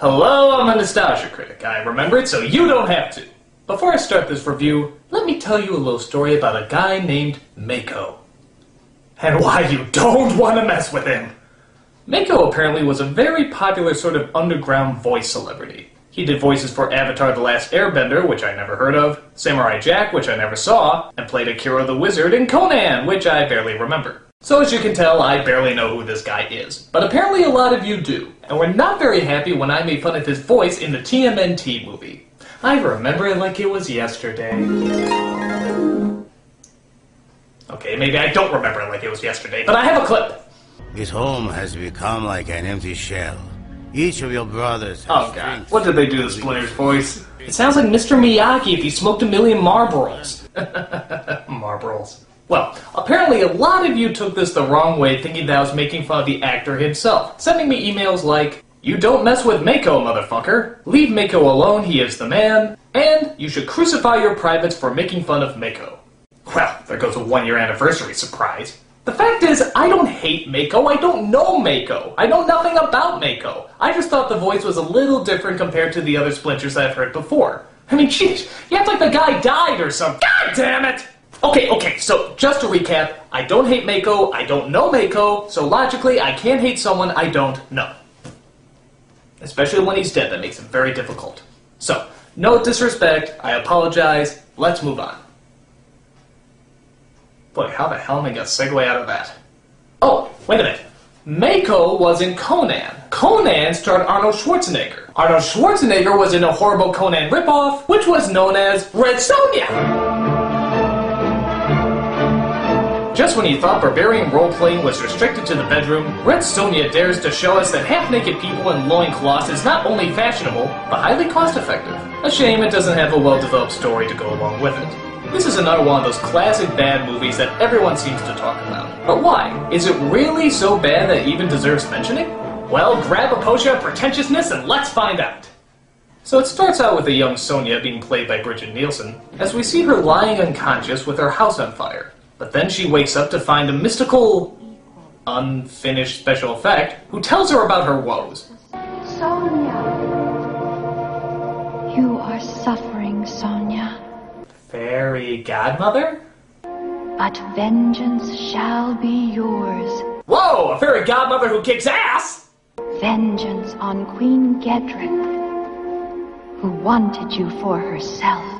Hello, I'm a nostalgia critic. I remember it so you don't have to. Before I start this review, let me tell you a little story about a guy named Mako. And why you don't want to mess with him. Mako apparently was a very popular sort of underground voice celebrity. He did voices for Avatar The Last Airbender, which I never heard of, Samurai Jack, which I never saw, and played Akiro the Wizard in Conan, which I barely remember. So as you can tell, I barely know who this guy is. But apparently a lot of you do, and were not very happy when I made fun of his voice in the TMNT movie. I remember it like it was yesterday. Okay, maybe I don't remember it like it was yesterday, but I have a clip. His home has become like an empty shell. Each of your brothers has Oh god, what did they do to Splinter's voice? It sounds like Mr. Miyagi if he smoked a million Marlboros. Marlboros. Well, apparently a lot of you took this the wrong way thinking that I was making fun of the actor himself, sending me emails like, You don't mess with Mako, motherfucker. Leave Mako alone, he is the man. And you should crucify your privates for making fun of Mako. Well, there goes a one year anniversary surprise. The fact is, I don't hate Mako. I don't know Mako. I know nothing about Mako. I just thought the voice was a little different compared to the other splinters I've heard before. I mean, jeez, you act like the guy died or something. God damn it! Okay, okay, so just to recap, I don't hate Mako, I don't know Mako, so logically, I can't hate someone I don't know. Especially when he's dead, that makes it very difficult. So, no disrespect, I apologize, let's move on. Boy, how the hell am I gonna segue out of that? Oh, wait a minute. Mako was in Conan. Conan starred Arnold Schwarzenegger. Arnold Schwarzenegger was in a horrible Conan ripoff, which was known as Red Sonja. Just when you thought barbarian role-playing was restricted to the bedroom, Red Sonja dares to show us that half-naked people in loincloths is not only fashionable, but highly cost-effective. A shame it doesn't have a well-developed story to go along with it. This is another one of those classic bad movies that everyone seems to talk about. But why? Is it really so bad that it even deserves mentioning? Well, grab a potion of pretentiousness and let's find out. So it starts out with a young Sonja being played by Brigitte Nielsen, as we see her lying unconscious with her house on fire. But then she wakes up to find a mystical, unfinished special effect who tells her about her woes. Sonja. You are suffering, Sonja. Fairy godmother? But vengeance shall be yours. Whoa, a fairy godmother who kicks ass! Vengeance on Queen Gedren, who wanted you for herself.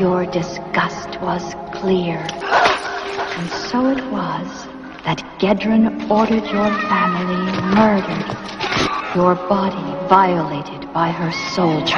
Your disgust was clear. And so it was that Gedren ordered your family murdered, your body violated by her soldiers.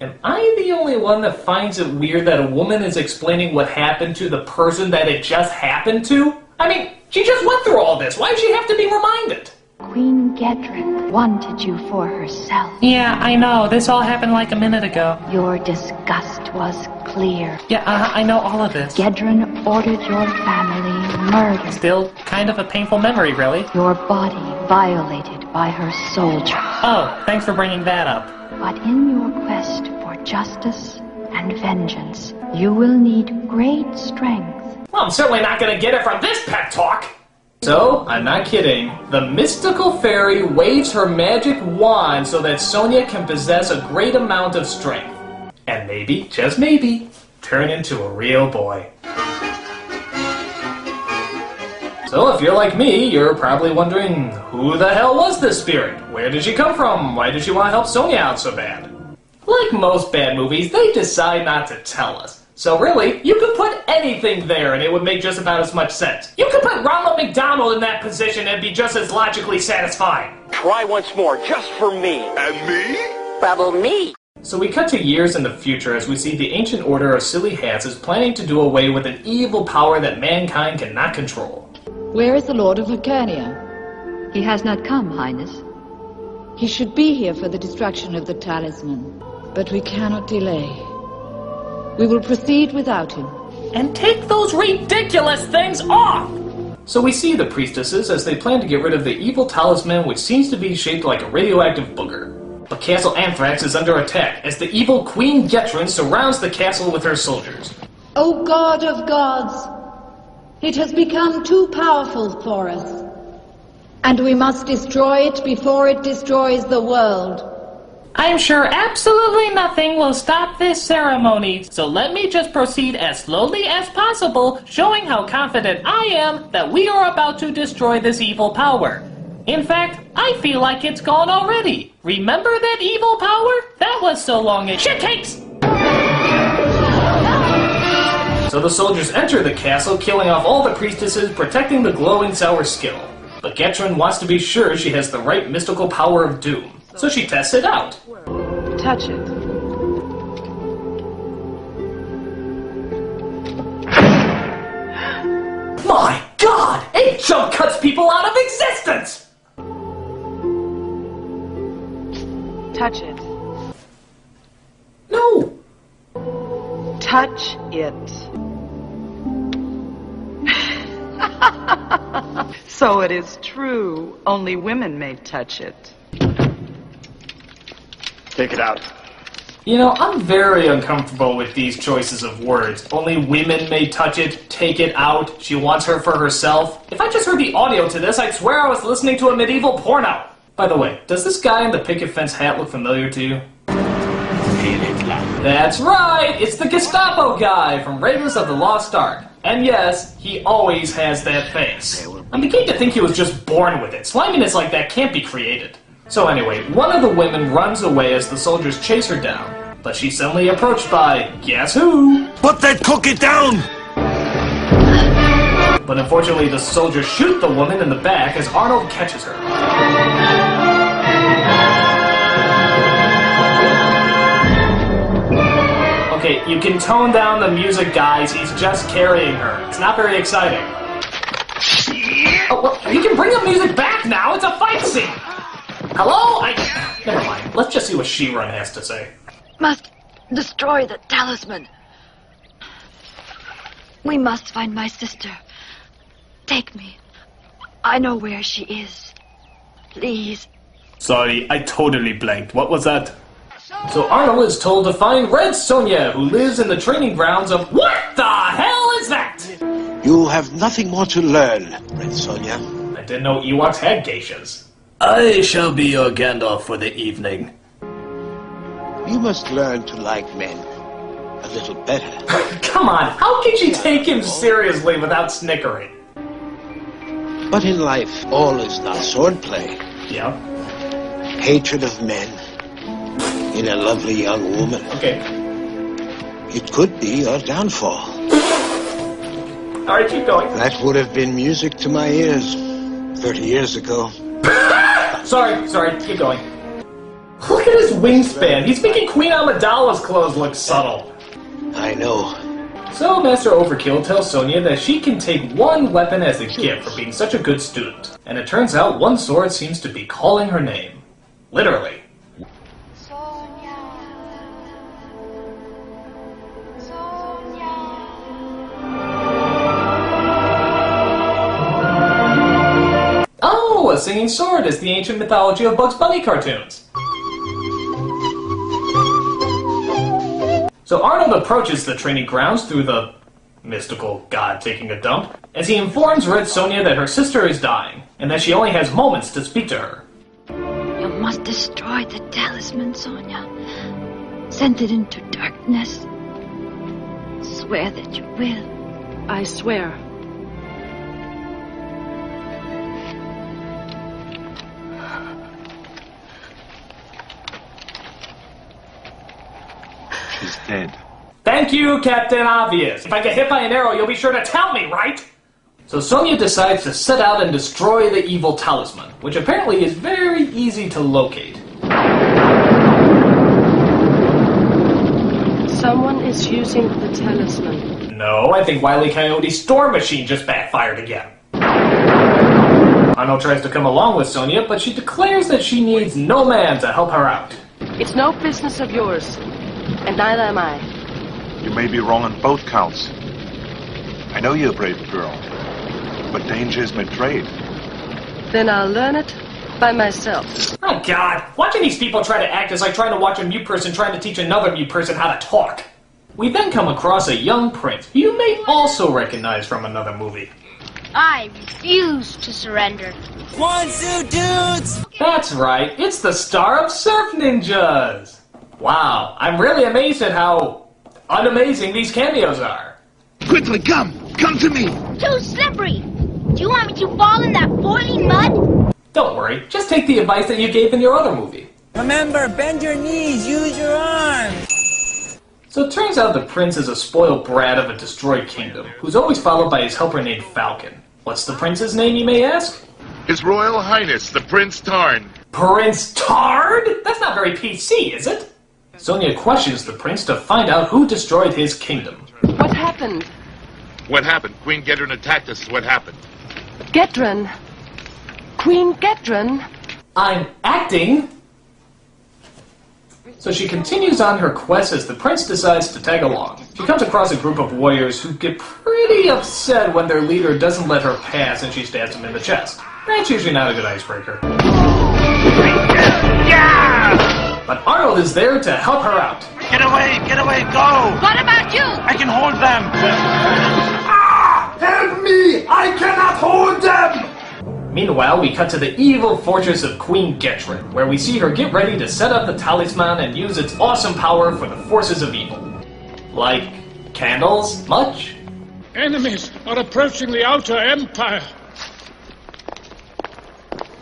Am I the only one that finds it weird that a woman is explaining what happened to the person that it just happened to? I mean, she just went through all this. Why does she have to be reminded? Queen Gedren wanted you for herself. Yeah, I know. This all happened like a minute ago. Your disgust was clear. Yeah, uh, I know all of this. Gedren ordered your family murdered, Still kind of a painful memory, really. your body violated by her soldiers. Oh, thanks for bringing that up. But in your quest for justice and vengeance, you will need great strength. Well, I'm certainly not gonna get it from this pep talk. So, I'm not kidding. The mystical fairy waves her magic wand so that Sonja can possess a great amount of strength. And maybe, just maybe, turn into a real boy. So, if you're like me, you're probably wondering who the hell was this spirit? Where did she come from? Why did she want to help Sonja out so bad? Like most bad movies, they decide not to tell us. So really, you could put anything there and it would make just about as much sense. You could put Ronald McDonald in that position and be just as logically satisfying. Try once more, just for me. And me? Babble me. So we cut to years in the future as we see the ancient order of silly hats is planning to do away with an evil power that mankind cannot control. Where is the Lord of Lucernia? He has not come, Highness. He should be here for the destruction of the talisman. But we cannot delay. We will proceed without him. And take those ridiculous things off! So we see the priestesses as they plan to get rid of the evil talisman which seems to be shaped like a radioactive booger. But Castle Anthrax is under attack as the evil Queen Gedren surrounds the castle with her soldiers. O God of gods! It has become too powerful for us. And we must destroy it before it destroys the world. I'm sure absolutely nothing will stop this ceremony, so let me just proceed as slowly as possible, showing how confident I am that we are about to destroy this evil power. In fact, I feel like it's gone already. Remember that evil power? That was so long it shit takes! So the soldiers enter the castle, killing off all the priestesses, protecting the glowing sour skill. But Gedren wants to be sure she has the right mystical power of doom, so she tests it out. Touch it. My god! It jump cuts people out of existence! Touch it. No! Touch it. so it is true. Only women may touch it. Take it out. You know, I'm very uncomfortable with these choices of words. Only women may touch it, take it out, she wants her for herself. If I just heard the audio to this, I'd swear I was listening to a medieval porno. By the way, does this guy in the picket fence hat look familiar to you? That's right! It's the Gestapo guy from Raiders of the Lost Ark. And yes, he always has that face. I'm beginning to think he was just born with it. Sliminess like that can't be created. So anyway, one of the women runs away as the soldiers chase her down. But she's suddenly approached by, guess who? Put that cookie down! But unfortunately, the soldiers shoot the woman in the back as Arnold catches her. Okay, you can tone down the music, guys. He's just carrying her. It's not very exciting. Oh, well, you can bring the music back now. It's a fight scene. Hello? I. Never mind. Let's just see what She-Run has to say. Must destroy the talisman. We must find my sister. Take me. I know where she is. Please. Sorry, I totally blanked. What was that? So Arnold is told to find Red Sonja, who lives in the training grounds of. What the hell is that? You have nothing more to learn, Red Sonja. I didn't know Ewoks had geishas. I shall be your Gandalf for the evening. You must learn to like men a little better. Come on, how can you take him seriously without snickering? But in life, all is not swordplay. Yeah. Hatred of men in a lovely young woman. Okay. It could be your downfall. Alright, keep going. That would have been music to my ears 30 years ago. Sorry, sorry, keep going. Look at his wingspan. He's making Queen Amidala's clothes look subtle. I know. So Master Overkill tells Sonja that she can take one weapon as a gift for being such a good student. And it turns out one sword seems to be calling her name. Literally. Singing sword is the ancient mythology of Bugs Bunny cartoons. So Arnold approaches the training grounds through the mystical god taking a dump, as he informs Red Sonja that her sister is dying, and that she only has moments to speak to her. You must destroy the talisman, Sonja. Send it into darkness. Swear that you will. I swear. Dead. Thank you, Captain Obvious. If I get hit by an arrow, you'll be sure to tell me, right? So Sonja decides to set out and destroy the evil talisman, which apparently is very easy to locate. Someone is using the talisman. No, I think Wile E. Coyote's storm machine just backfired again. Arnold tries to come along with Sonja, but she declares that she needs no man to help her out. It's no business of yours, and neither am I. You may be wrong on both counts. I know you're a brave girl, but danger is my trade. Then I'll learn it by myself. Oh god, watching these people try to act is like trying to watch a mute person trying to teach another mute person how to talk. We then come across a young prince who you may also recognize from another movie. I refuse to surrender. Wanzu dudes! That's right, it's the star of Surf Ninjas! Wow, I'm really amazed at how unamazing these cameos are. Quickly, come! Come to me! Too slippery! Do you want me to fall in that boiling mud? Don't worry, just take the advice that you gave in your other movie. Remember, bend your knees, use your arms! So it turns out the prince is a spoiled brat of a destroyed kingdom, who's always followed by his helper named Falkon. What's the prince's name, you may ask? His Royal Highness, the Prince Tarn. Prince Tard? That's not very PC, is it? Sonja questions the prince to find out who destroyed his kingdom. What happened? What happened? Queen Gedren attacked us. What happened? Gedren. Queen Gedren. I'm acting. So she continues on her quest as the prince decides to tag along. She comes across a group of warriors who get pretty upset when their leader doesn't let her pass and she stabs him in the chest. That's usually not a good icebreaker. But Arnold is there to help her out. Get away! Get away! Go! What about you? I can hold them! ah! Help me! I cannot hold them! Meanwhile, we cut to the evil fortress of Queen Gedren, where we see her get ready to set up the talisman and use its awesome power for the forces of evil. Like candles? Much? Enemies are approaching the Outer Empire.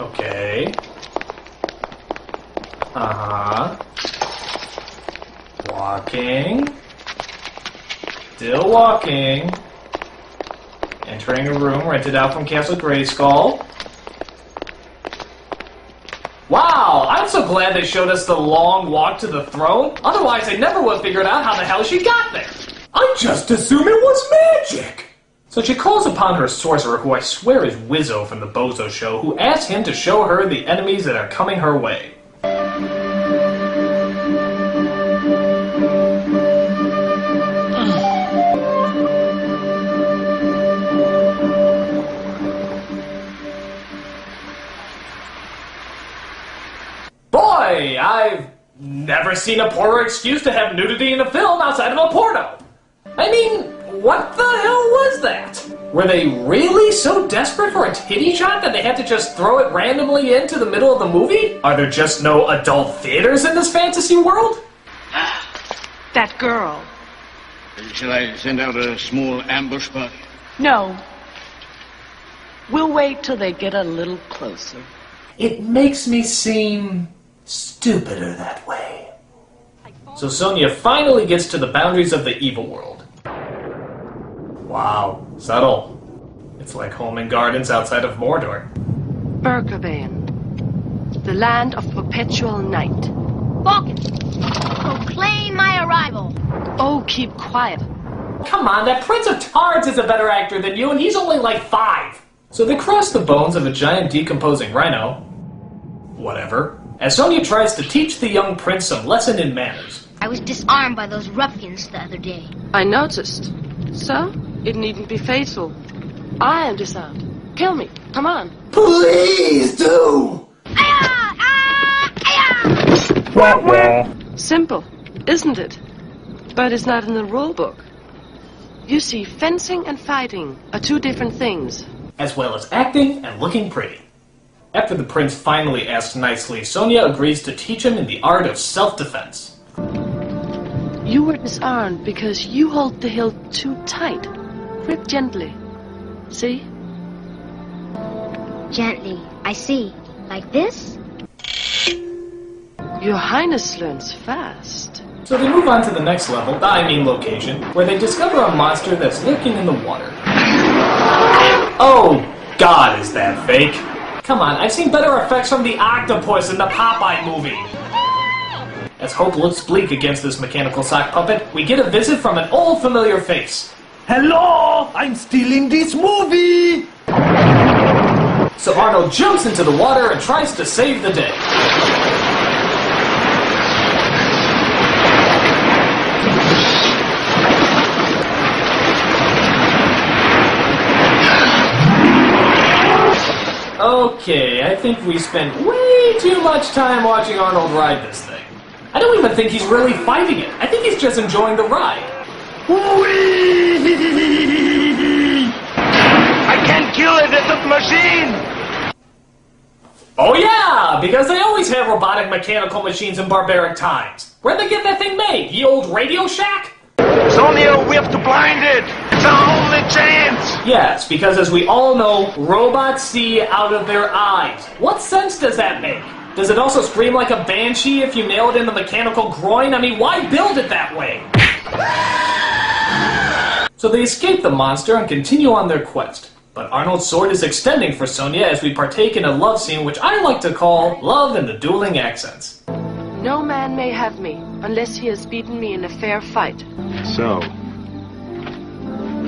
Okay. Uh huh. Walking. Still walking. Entering a room rented out from Castle Grayskull. Wow, I'm so glad they showed us the long walk to the throne. Otherwise, I never would have figured out how the hell she got there. I just assume it was magic. So she calls upon her sorcerer, who I swear is Wizzo from the Bozo Show, who asks him to show her the enemies that are coming her way. Boy, I've never seen a poorer excuse to have nudity in a film outside of a porno. I mean, what the hell was that? Were they really so desperate for a titty shot that they had to just throw it randomly into the middle of the movie? Are there just no adult theaters in this fantasy world? That girl. Shall I send out a small ambush party? No. We'll wait till they get a little closer. It makes me seem stupider that way. So Sonja finally gets to the boundaries of the evil world. Wow, subtle. It's like home and gardens outside of Mordor. Berghaven. The land of perpetual night. Falkon, proclaim my arrival. Oh, keep quiet. Come on, that Prince of Tards is a better actor than you, and he's only like five. So they cross the bones of a giant decomposing rhino. Whatever. As Sonja tries to teach the young prince some lesson in manners. I was disarmed by those ruffians the other day. I noticed. So, it needn't be fatal. I am disarmed. Kill me. Come on. Please do! Simple, isn't it? But it's not in the rule book. You see, fencing and fighting are two different things. As well as acting and looking pretty. After the prince finally asks nicely, Sonja agrees to teach him in the art of self-defense. You were disarmed because you hold the hilt too tight. Grip gently. See? Gently. I see. Like this? Your Highness learns fast. So they move on to the next level, I mean location, where they discover a monster that's lurking in the water. Oh, God, is that fake? Come on, I've seen better effects from the octopus in the Popeye movie. As Hope looks bleak against this mechanical sock puppet, we get a visit from an old familiar face. Hello! I'm still in this movie! So Arnold jumps into the water and tries to save the day. Okay, I think we spent way too much time watching Arnold ride this thing. I don't even think he's really fighting it. I think he's just enjoying the ride. I can't kill it. It's a machine. Oh yeah, because they always have robotic mechanical machines in barbaric times. Where'd they get that thing made? The old Radio Shack? Sonja, we have to blind it. It's our only chance. Yes, because as we all know, robots see out of their eyes. What sense does that make? Does it also scream like a banshee if you nail it in the mechanical groin? I mean, why build it that way? So they escape the monster and continue on their quest. But Arnold's sword is extending for Sonja as we partake in a love scene which I like to call Love in the Dueling Accents. No man may have me unless he has beaten me in a fair fight. So,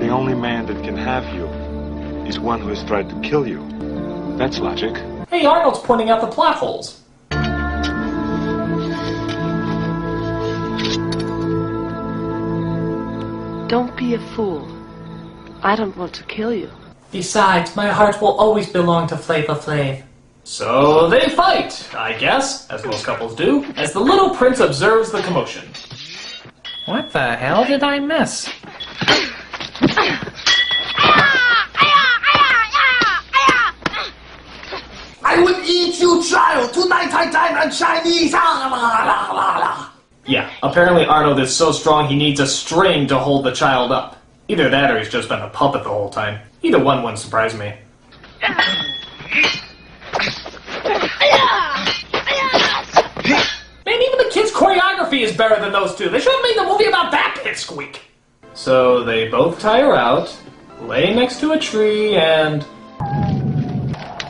the only man that can have you is one who has tried to kill you. That's logic. Hey, Arnold's pointing out the plot holes. Don't be a fool. I don't want to kill you. Besides, my heart will always belong to Flava Flav. So they fight, I guess, as most couples do, as the little prince observes the commotion. What the hell did I miss? I will eat you, child. Tonight I dine on Chinese. Ah, la, la, la, la. Yeah, apparently Arnold is so strong he needs a string to hold the child up. Either that or he's just been a puppet the whole time. Either one wouldn't surprise me. kids' choreography is better than those two. They should have made the movie about that pipsqueak. So they both tire out, lay next to a tree, and.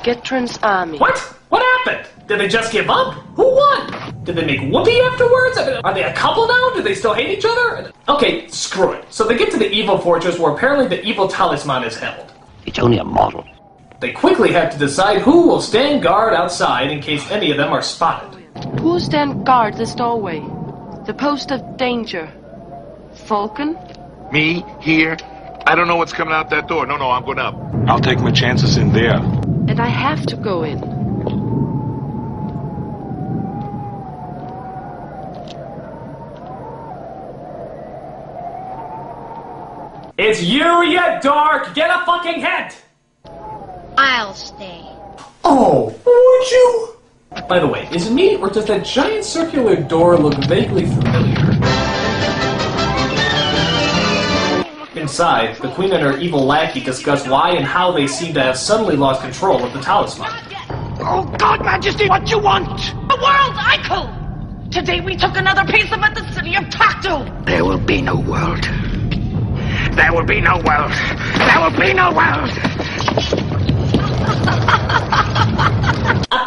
Gedren's army. What? What happened? Did they just give up? Who won? Did they make whoopee afterwards? I mean, are they a couple now? Do they still hate each other? Okay, screw it. So they get to the evil fortress where apparently the evil talisman is held. It's only a model. They quickly have to decide who will stand guard outside in case any of them are spotted. Who stand guard this doorway? The post of danger. Falkon? Me? Here? I don't know what's coming out that door. No, no, I'm going up. I'll take my chances in there. And I have to go in. It's you, you dark! Get a fucking head! I'll stay. Oh, would you? By the way, is it me, or does that giant circular door look vaguely familiar? Inside, the queen and her evil lackey discuss why and how they seem to have suddenly lost control of the talisman. Oh, God, Majesty, what do you want? The world's icon! Today we took another piece of it, the city of Tacto! There will be no world. There will be no world. There will be no world.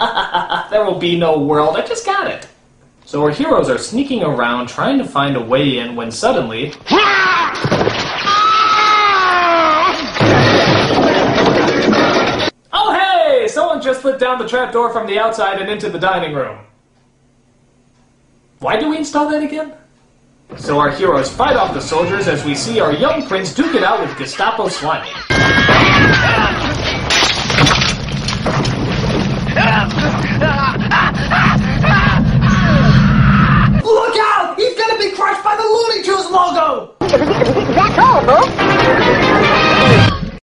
there will be no world. I just got it. So our heroes are sneaking around trying to find a way in when suddenly. Oh hey! Someone just slid down the trapdoor from the outside and into the dining room. Why do we install that again? So our heroes fight off the soldiers as we see our young prince duke it out with Gestapo slime.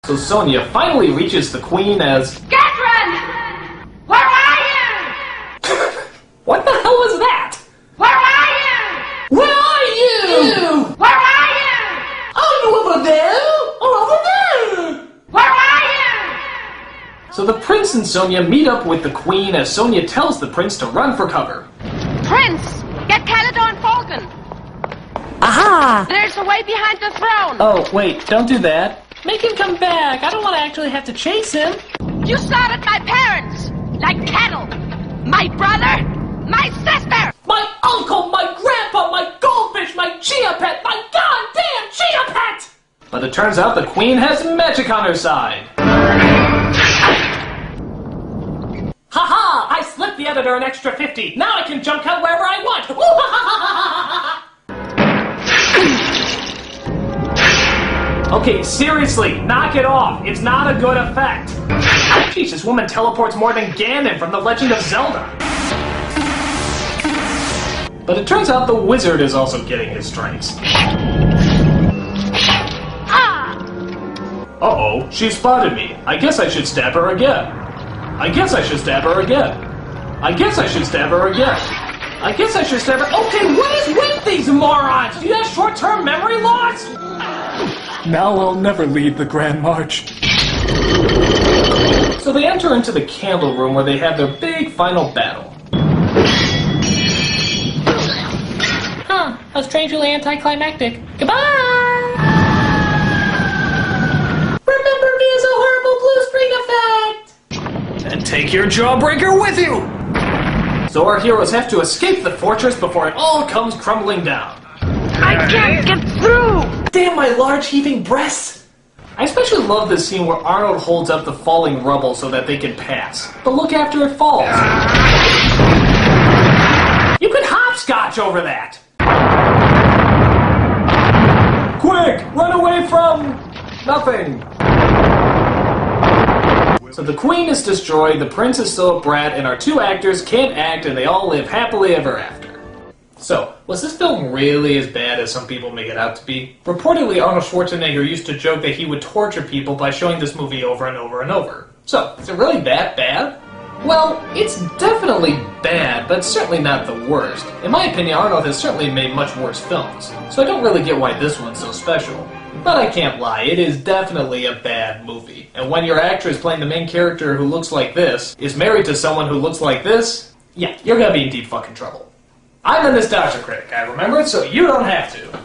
So Sonja finally reaches the queen as. Catherine! Where are you? What the hell was that? Where are you? Where are you? Where are you? Are you over there? Or over there? Where are you? So the prince and Sonja meet up with the queen as Sonja tells the prince to run for cover. Prince! Get Kalidor and Falkon! Aha! There's a way behind the throne! Oh, wait, don't do that. Make him come back. I don't want to actually have to chase him. You slaughtered my parents! Like cattle! My brother! My sister! My uncle, my grandpa, my goldfish, my chia pet, my goddamn chia pet! But it turns out the queen has magic on her side. Haha! -Ha, I slipped the editor an extra 50. Now I can jump cut wherever I want. Okay, seriously, knock it off. It's not a good effect. Jeez, this woman teleports more than Ganon from The Legend of Zelda. But it turns out the wizard is also getting his strengths. Ah! Uh-oh, she spotted me. I guess I should stab her again. I guess I should stab her again. I guess I should stab her again. I guess I should stab her. Okay, what is with these morons? Do you have short-term memory loss? Now I'll never lead the Grand March. So they enter into the candle room where they have their big final battle. Huh, how strangely anticlimactic. Goodbye! Remember me as a horrible blue screen effect! And take your jawbreaker with you! So our heroes have to escape the fortress before it all comes crumbling down. I can't get through! Damn my large heaving breasts! I especially love this scene where Arnold holds up the falling rubble so that they can pass. But look after it falls. You can hopscotch over that! Quick! Run away from... nothing! So the queen is destroyed, the prince is still a brat, and our two actors can't act and they all live happily ever after. So, was this film really as bad as some people make it out to be? Reportedly, Arnold Schwarzenegger used to joke that he would torture people by showing this movie over and over and over. So, is it really that bad? Well, it's definitely bad, but certainly not the worst. In my opinion, Arnold has certainly made much worse films, so I don't really get why this one's so special. But I can't lie, it is definitely a bad movie. And when your actress playing the main character who looks like this is married to someone who looks like this, yeah, you're gonna be in deep fucking trouble. I'm a nostalgia critic, I remember it, so you don't have to.